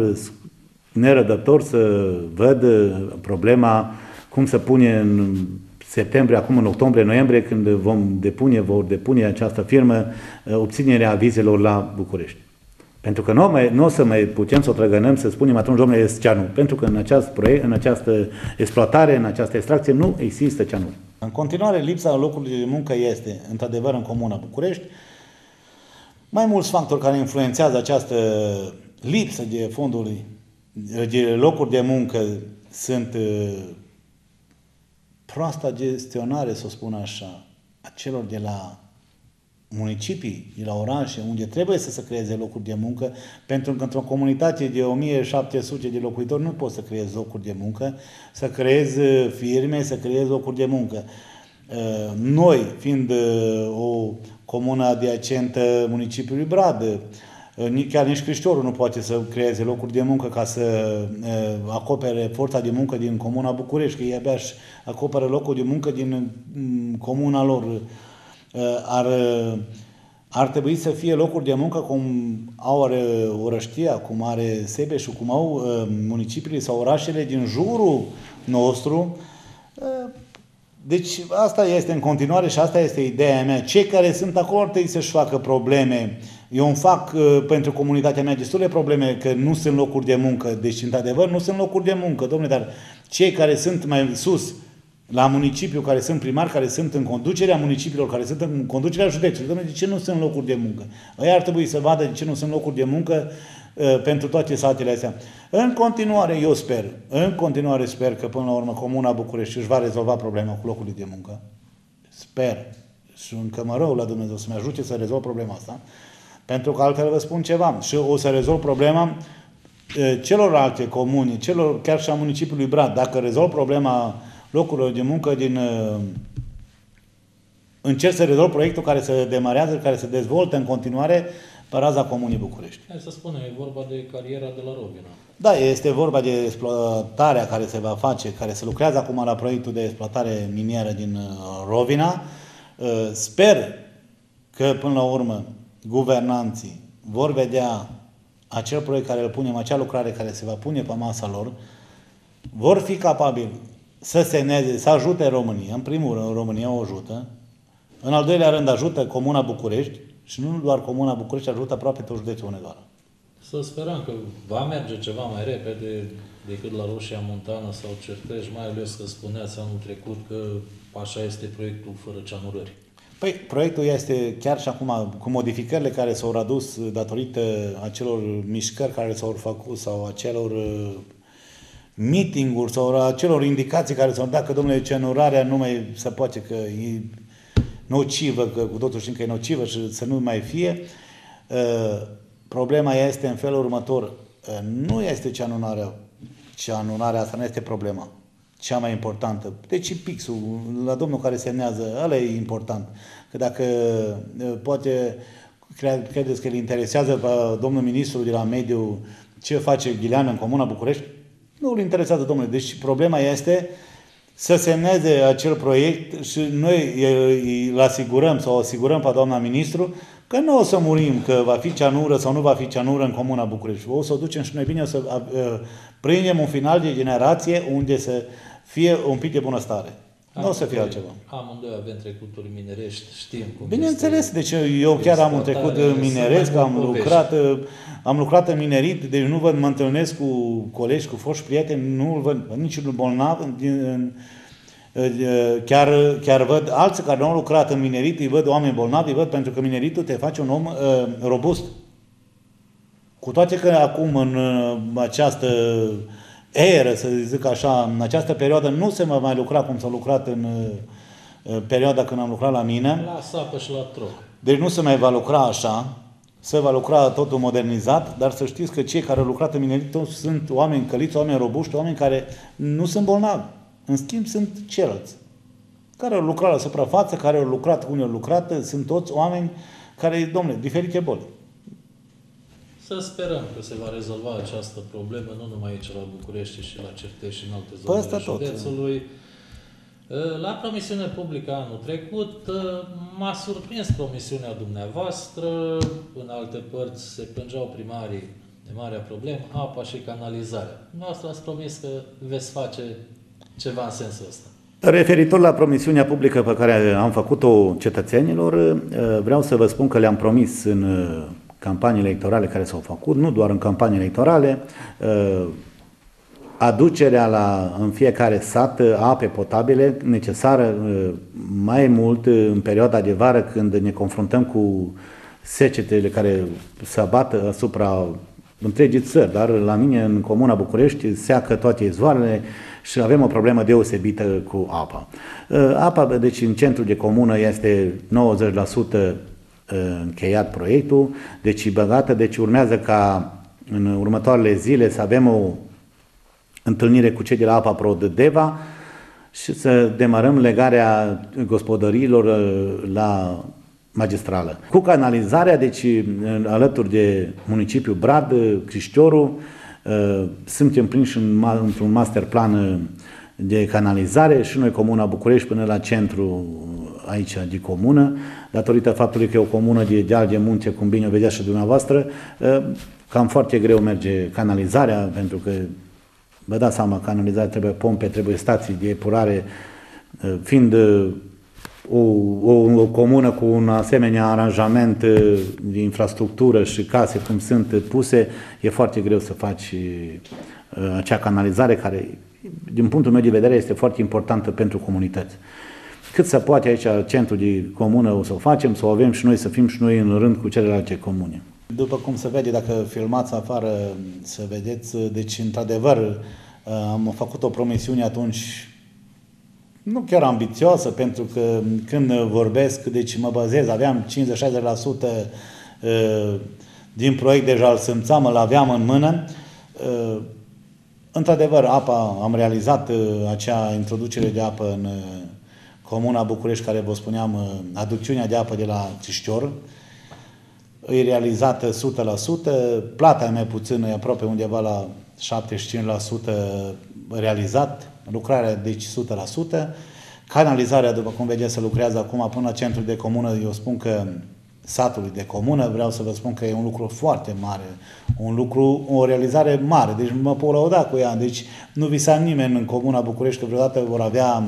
nerădător să văd uh, problema cum se pune în septembrie, acum în octombrie, noiembrie, când vom depune, vor depune această firmă uh, obținerea vizelor la București. Pentru că nu, mai, nu o să mai putem să o trăgănăm, să spunem atunci, domnule, este ceanul. Pentru că în, aceast proiect, în această exploatare, în această extracție, nu există ceanul. În continuare, lipsa locurilor de muncă este, într-adevăr, în Comuna București. Mai mulți factori care influențează această lipsă de fonduri de locuri de muncă sunt uh, proasta gestionare, să o spun așa, a celor de la municipii, de la orașe, unde trebuie să se creeze locuri de muncă, pentru că într-o comunitate de 1700 de locuitori nu poți să creezi locuri de muncă, să creezi firme, să creezi locuri de muncă. Uh, noi, fiind uh, o comună adiacentă municipiului Brad, chiar nici Criștorul nu poate să creeze locuri de muncă ca să acopere forța de muncă din Comuna București, că ei abia își acoperă locul de muncă din mm, comuna lor. Ar, ar trebui să fie locuri de muncă cum au are Orăștia, cum are Sebeșul, cum au municipiile sau orașele din jurul nostru, deci asta este în continuare și asta este ideea mea. Cei care sunt acolo ar trebui să-și facă probleme eu îmi fac uh, pentru comunitatea mea destule probleme că nu sunt locuri de muncă. Deci, într-adevăr, nu sunt locuri de muncă, domnule, dar cei care sunt mai sus, la municipiu care sunt primari, care sunt în conducerea municipiilor, care sunt în conducerea județului. Dom'le, de ce nu sunt locuri de muncă? Ei ar trebui să vadă de ce nu sunt locuri de muncă uh, pentru toate satele astea. În continuare, eu sper, în continuare sper că până la urmă Comuna București își va rezolva problema cu locurile de muncă. Sper. Și încă mă rog la Dumnezeu să-mi ajute să rezolv problema asta. Pentru că altfel vă spun ceva. Și o să rezolv problema uh, celorlalte comuni, celor, chiar și a municipiului Brad. Dacă rezolv problema locurilor de muncă din... uh, Încerc să rezolv proiectul care se demarează, care se dezvoltă în continuare pe raza Comunii București. Hai să spunem, e vorba de cariera de la Robina. Da, este vorba de exploatarea care se va face, care se lucrează acum la proiectul de exploatare minieră din uh, Rovina. Uh, Sper că până la urmă guvernanții vor vedea acel proiect care îl punem, acea lucrare care se va pune pe masa lor, vor fi capabili să semneze, să ajute România. În primul rând, România o ajută. În al doilea rând, ajută Comuna București și nu doar Comuna București, ajută aproape tot județul Hunedoara. Să sperăm că va merge ceva mai repede decât la Roșia Montană sau Certeș, mai ales că spuneați anul trecut că așa este proiectul fără ceanurări. Păi, proiectul este chiar și acum, cu modificările care s-au adus datorită acelor mișcări care s-au făcut sau acelor uh, meeting-uri sau acelor indicații care s-au dat că, domnule, cenurarea nu mai se poate, că e nocivă, că cu totul știm că e nocivă și să nu mai fie. Uh, Problema este în felul următor. Uh, Nu este ceanunarea, ceanunarea asta nu este problema cea mai importantă. Deci pixul, la domnul care semnează, ăla e important. Că dacă uh, poate, cre- credeți că îl interesează pe domnul ministru de la mediu ce face Ghilean în Comuna București, nu îl interesează, domnule. Deci problema este să semneze acel proiect și noi e, îl asigurăm sau asigurăm pe doamna ministru că nu o să murim, că va fi ceanură sau nu va fi ceanură în Comuna București. O să o ducem și noi bine, o să a, a, prindem un final de generație unde să fie un pic de bunăstare. Nu o să fie altceva. Amândoi avem trecuturi minerești, știm cum Bineînțeles, este deci eu chiar am un trecut exploatarea, mineresc, să mai am mult lucrat, am lucrat în minerit, deci nu văd, mă întâlnesc cu colegi, cu foști prieteni, nu îl văd niciun bolnav, din, chiar, chiar văd alții care nu au lucrat în minerit, îi văd oameni bolnavi, îi văd pentru că mineritul te face un om uh, robust. Cu toate că acum în uh, această eră, să zic așa, în această perioadă nu se va mai lucra cum s-a lucrat în uh, perioada când am lucrat la mine. La sapă și la troc. Deci nu se mai va lucra așa, se va lucra totul modernizat, dar să știți că cei care au lucrat în minerit toți sunt oameni căliți, oameni robuști, oameni care nu sunt bolnavi. În schimb, sunt ceilalți care au lucrat la suprafață, care au lucrat unde au lucrat, sunt toți oameni care, domnule, diferite boli. Să sperăm că se va rezolva această problemă, nu numai aici la București, ci și la Certeș și în alte Păi zone asta ale tot. județului. La promisiune publică anul trecut m-a surprins promisiunea dumneavoastră. În alte părți se plângeau primarii de marea problemă, apa și canalizarea. Noastră ați promis că veți face ceva în sensul ăsta. Referitor la promisiunea publică pe care am făcut-o cetățenilor, vreau să vă spun că le-am promis în campaniile electorale care s-au făcut, nu doar în campanii electorale, aducerea la, în fiecare sat a ape potabile necesară mai mult în perioada de vară când ne confruntăm cu secetele care se abată asupra întregii țări, dar la mine în Comuna București seacă toate izvoarele și avem o problemă deosebită cu apa. Apa, deci în centrul de comună este 90% încheiat proiectul, deci băgată, deci urmează ca în următoarele zile să avem o întâlnire cu cei de la Apa Pro de Deva și să demarăm legarea gospodăriilor la magistrală. Cu canalizarea, deci alături de municipiul Brad, Criștioru, suntem prinși într-un master plan de canalizare și noi Comuna București până la centru aici de comună, datorită faptului că e o comună de deal de munte, cum bine o vedeați și dumneavoastră, cam foarte greu merge canalizarea, pentru că vă dați seama, canalizarea trebuie pompe, trebuie stații de epurare, fiind o, o, o comună cu un asemenea aranjament de infrastructură și case cum sunt puse, e foarte greu să faci acea canalizare care din punctul meu de vedere, este foarte importantă pentru comunități. Cât se poate aici, centrul de comună o să o facem, să o avem și noi, să fim și noi în rând cu celelalte comune. După cum se vede, dacă filmați afară, să vedeți, deci, într-adevăr, am făcut o promisiune atunci nu chiar ambițioasă, pentru că când vorbesc, deci mă bazez, aveam 50-60% din proiect deja îl simțam, îl aveam în mână. Într-adevăr, apa, am realizat acea introducere de apă în Comuna București, care vă spuneam, aducțiunea de apă de la Criștior, e realizată 100%, plata e mai puțină, e aproape undeva la 75% realizat, lucrarea deci 100%, canalizarea, după cum vedeți, se lucrează acum până la centrul de comună, eu spun că satului de comună, vreau să vă spun că e un lucru foarte mare, un lucru, o realizare mare, deci mă pot lăuda cu ea, deci nu visa nimeni în comuna București că vreodată vor avea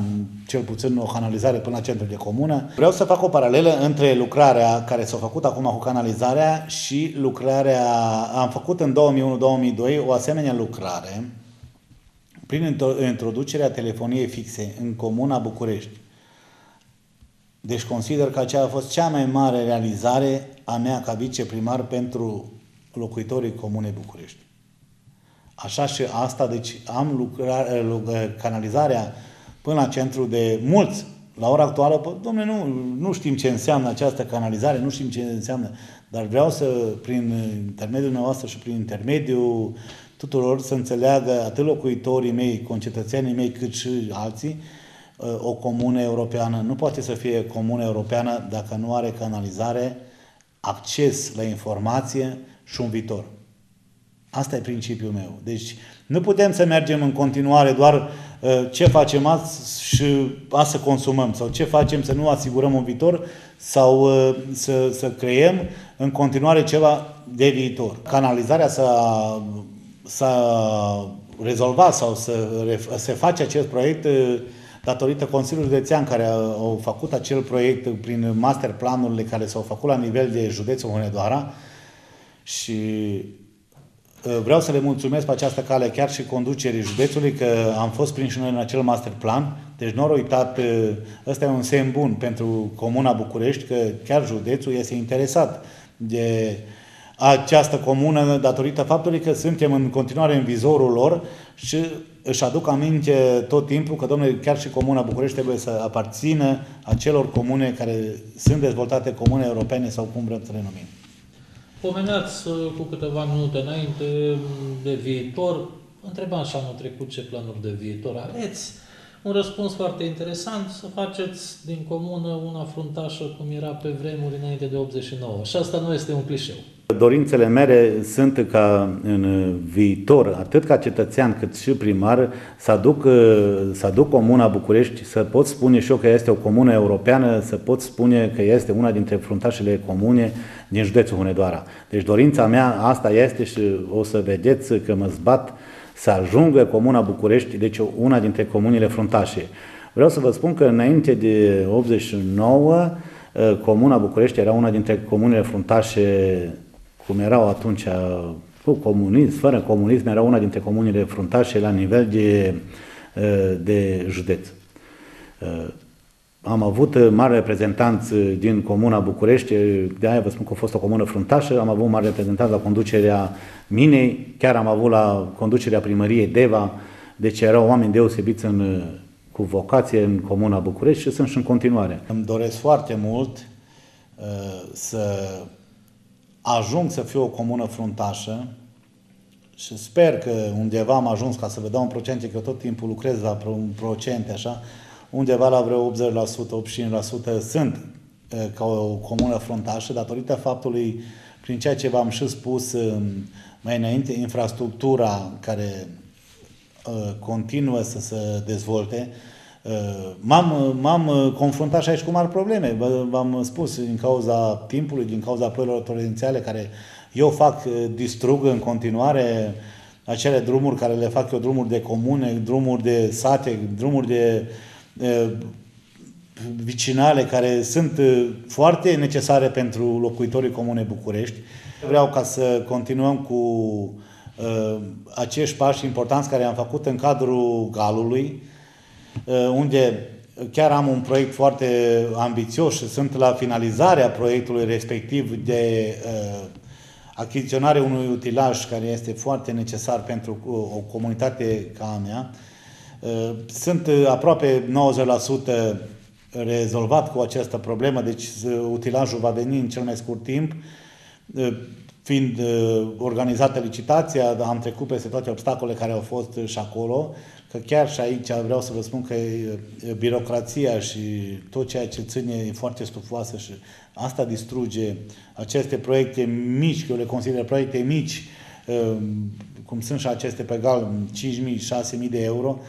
cel puțin o canalizare până la centrul de comună. Vreau să fac o paralelă între lucrarea care s-a făcut acum cu canalizarea și lucrarea, am făcut în 2001-2002 o asemenea lucrare prin introducerea telefoniei fixe în comuna București deci consider că aceea a fost cea mai mare realizare a mea ca viceprimar pentru locuitorii Comune București. Așa și asta, deci am lucrat, canalizarea până la centru de mulți. La ora actuală, pă, domnule, nu, nu știm ce înseamnă această canalizare, nu știm ce înseamnă, dar vreau să, prin intermediul nostru și prin intermediul tuturor, să înțeleagă atât locuitorii mei, concetățenii mei, cât și alții, o comună europeană nu poate să fie comună europeană dacă nu are canalizare, acces la informație și un viitor. Asta e principiul meu. Deci nu putem să mergem în continuare doar uh, ce facem azi și a să consumăm sau ce facem să nu asigurăm un viitor sau uh, să, să creăm în continuare ceva de viitor. Canalizarea s-a, s-a rezolvat sau să se face acest proiect uh, datorită Consiliului Județean care au făcut acel proiect prin master planurile care s-au făcut la nivel de județul Hunedoara și ă, vreau să le mulțumesc pe această cale chiar și conducerii județului că am fost prinși noi în acel master plan. Deci nu au uitat, ă, ăsta e un semn bun pentru Comuna București că chiar județul este interesat de această comună datorită faptului că suntem în continuare în vizorul lor și își aduc aminte tot timpul că, domnule, chiar și Comuna București trebuie să aparțină acelor comune care sunt dezvoltate comune europene sau cum vrem să le numim. Pomeneați uh, cu câteva minute înainte de viitor. Întrebam și anul trecut ce planuri de viitor aveți. Un răspuns foarte interesant, să faceți din comună una fruntașă cum era pe vremuri înainte de 89. Și asta nu este un clișeu. Dorințele mele sunt ca în viitor, atât ca cetățean cât și primar, să aduc, să aduc Comuna București, să pot spune și eu că este o comună europeană, să pot spune că este una dintre fruntașele comune din județul Hunedoara. Deci dorința mea asta este și o să vedeți că mă zbat să ajungă Comuna București, deci una dintre comunile fruntașe. Vreau să vă spun că înainte de 89, Comuna București era una dintre comunile fruntașe cum erau atunci cu comunism, fără comunism, era una dintre comunile fruntașe la nivel de, de județ. Am avut mari reprezentanți din Comuna București, de aia vă spun că a fost o comună fruntașă, am avut mari reprezentanți la conducerea Minei, chiar am avut la conducerea primăriei Deva, deci erau oameni deosebiți în, cu vocație în Comuna București și sunt și în continuare. Îmi doresc foarte mult uh, să ajung să fiu o comună fruntașă și sper că undeva am ajuns, ca să vă dau un procent, că eu tot timpul lucrez la un procent, așa, undeva la vreo 80%, 85% sunt ca o comună fruntașă, datorită faptului, prin ceea ce v-am și spus mai înainte, infrastructura care continuă să se dezvolte, M-am, m-am confruntat și aici cu mari probleme. V-am spus, din cauza timpului, din cauza ploilor torențiale care eu fac, distrug în continuare acele drumuri care le fac eu, drumuri de comune, drumuri de sate, drumuri de de vicinale care sunt foarte necesare pentru locuitorii comune București. Vreau ca să continuăm cu uh, acești pași importanți care am făcut în cadrul Galului, uh, unde chiar am un proiect foarte ambițios și sunt la finalizarea proiectului respectiv de uh, achiziționare unui utilaj care este foarte necesar pentru o comunitate ca a mea. Sunt aproape 90% rezolvat cu această problemă, deci utilajul va veni în cel mai scurt timp fiind uh, organizată licitația, am trecut peste toate obstacolele care au fost și acolo, că chiar și aici vreau să vă spun că birocrația și tot ceea ce ține e foarte stufoasă și asta distruge aceste proiecte mici, eu le consider proiecte mici, uh, cum sunt și aceste pe gal, 5.000, 6.000 de euro,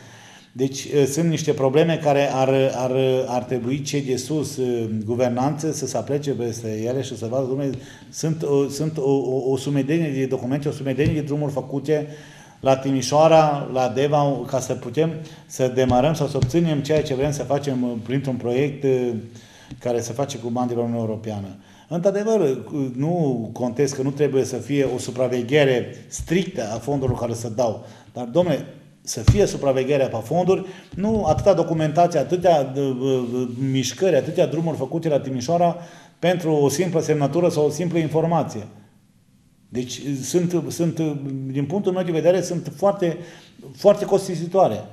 deci sunt niște probleme care ar, ar, ar trebui cei de sus, guvernanță, să se aplece peste ele și să vadă, dumne, sunt, sunt o, o, o sumedenie de documente, o sumedenie de drumuri făcute la Timișoara, la Deva, ca să putem să demarăm sau să obținem ceea ce vrem să facem printr-un proiect care se face cu bani de la Uniunea Europeană. Într-adevăr, nu contest că nu trebuie să fie o supraveghere strictă a fondurilor care se dau, dar, domnule, să fie supravegherea pe fonduri, nu atâta documentație, atâtea mișcări, atâtea drumuri făcute la Timișoara pentru o simplă semnătură sau o simplă informație. Deci sunt, sunt din punctul meu de vedere, sunt foarte, foarte costisitoare.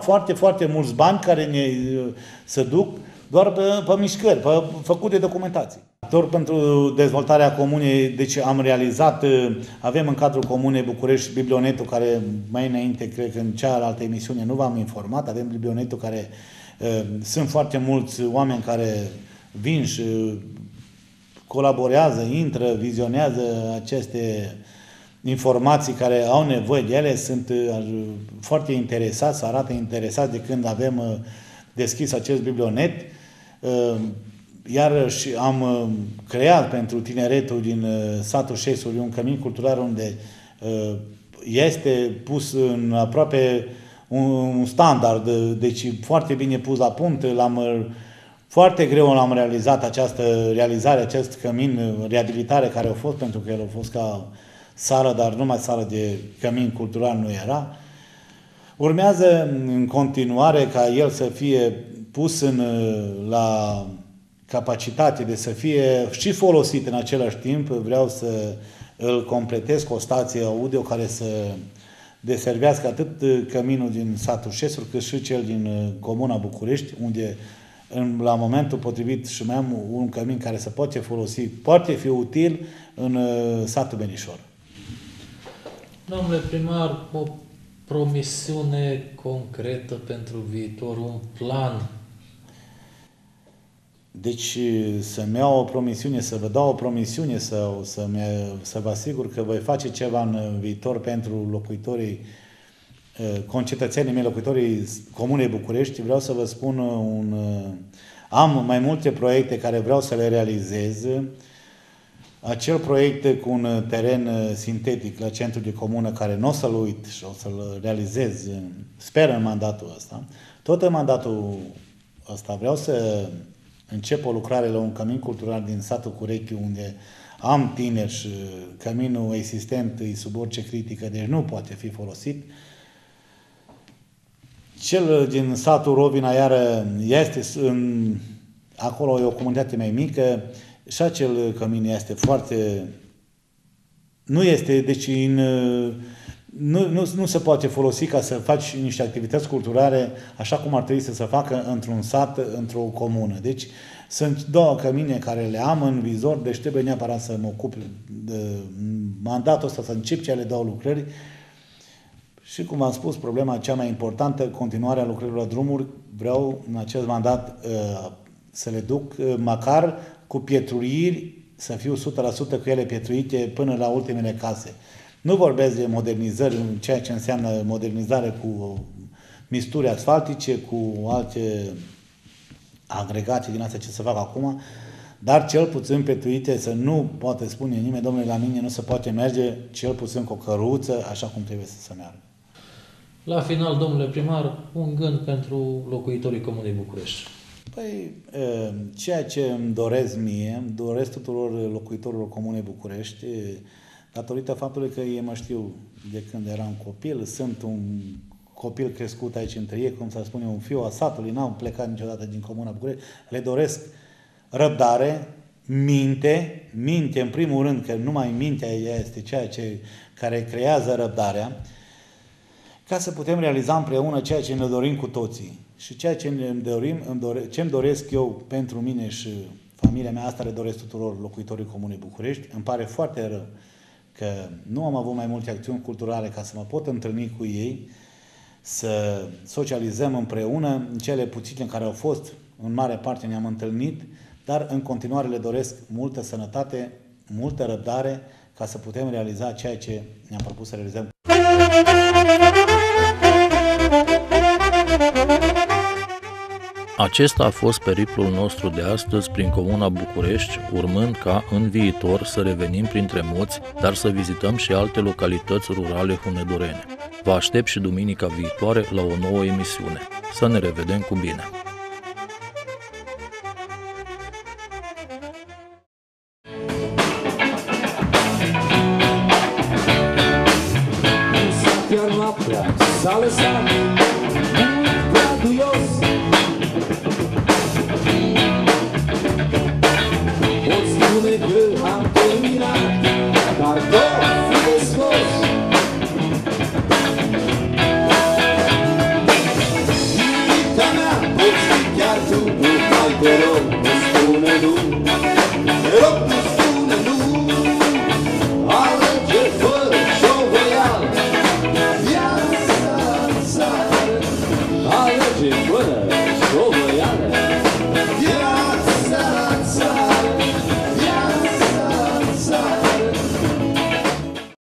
Foarte, foarte mulți bani care ne se duc doar pe, pe mișcări, pe făcute documentații. Actor pentru dezvoltarea comunei, deci am realizat, uh, avem în cadrul comunei București biblionetul care mai înainte, cred că în cealaltă emisiune nu v-am informat, avem biblionetul care uh, sunt foarte mulți oameni care vin și colaborează, intră, vizionează aceste informații care au nevoie de ele, sunt uh, foarte interesați, arată interesați de când avem uh, deschis acest biblionet. Uh, iarăși am uh, creat pentru tineretul din uh, satul Șesului un cămin cultural unde uh, este pus în aproape un standard, deci foarte bine pus la punct, l-am foarte greu l-am realizat această realizare, acest cămin, reabilitare care a fost, pentru că el a fost ca sală, dar numai sală de cămin cultural nu era. Urmează în continuare ca el să fie pus în, la capacitate de să fie și folosit în același timp, vreau să îl completez cu o stație audio care să deservească atât căminul din satul Șesur, cât și cel din uh, Comuna București, unde în, la momentul potrivit și mai am un cămin care se poate folosi, poate fi util în uh, satul Benișor. Domnule primar, o promisiune concretă pentru viitor, un plan deci să-mi iau o promisiune, să vă dau o promisiune sau să, să vă asigur că voi face ceva în viitor pentru locuitorii, concetățenii mei, locuitorii Comunei București, vreau să vă spun un... Am mai multe proiecte care vreau să le realizez. Acel proiect cu un teren sintetic la centru de comună care nu o să-l uit și o să-l realizez, sper în mandatul ăsta. Tot în mandatul ăsta vreau să încep o lucrare la un cămin cultural din satul Curechiu, unde am tineri și căminul existent e sub orice critică, deci nu poate fi folosit. Cel din satul Rovina, iară, este în, acolo e o comunitate mai mică și acel cămin este foarte... Nu este, deci în, nu, nu, nu se poate folosi ca să faci niște activități culturale așa cum ar trebui să se facă într-un sat, într-o comună. Deci sunt două cămine care le am în vizor, deci trebuie neapărat să mă ocup de mandatul ăsta, să încep cele două lucrări. Și cum am spus, problema cea mai importantă, continuarea lucrărilor la drumuri, vreau în acest mandat uh, să le duc uh, măcar cu pietruiri, să fiu 100% cu ele pietruite până la ultimele case. Nu vorbesc de modernizări, ceea ce înseamnă modernizare cu misturi asfaltice, cu alte agregații din astea ce se fac acum, dar cel puțin pe Twitter să nu poate spune nimeni, domnule, la mine nu se poate merge, cel puțin cu o căruță, așa cum trebuie să se meargă. La final, domnule primar, un gând pentru locuitorii Comunei București. Păi, ceea ce îmi doresc mie, îmi doresc tuturor locuitorilor Comunei București, datorită faptului că ei mă știu de când eram copil, sunt un copil crescut aici între ei, cum să spune, un fiu a satului, n-am plecat niciodată din Comuna București, le doresc răbdare, minte, minte în primul rând, că numai mintea este ceea ce, care creează răbdarea, ca să putem realiza împreună ceea ce ne dorim cu toții. Și ceea ce ne dorim, îmi dore, ce îmi doresc eu pentru mine și familia mea, asta le doresc tuturor locuitorii Comunei București. Îmi pare foarte rău că nu am avut mai multe acțiuni culturale ca să mă pot întâlni cu ei, să socializăm împreună în cele puține în care au fost, în mare parte ne-am întâlnit, dar în continuare le doresc multă sănătate, multă răbdare ca să putem realiza ceea ce ne-am propus să realizăm. Acesta a fost periplul nostru de astăzi prin Comuna București, urmând ca în viitor să revenim printre moți, dar să vizităm și alte localități rurale hunedorene. Vă aștept și duminica viitoare la o nouă emisiune. Să ne revedem cu bine!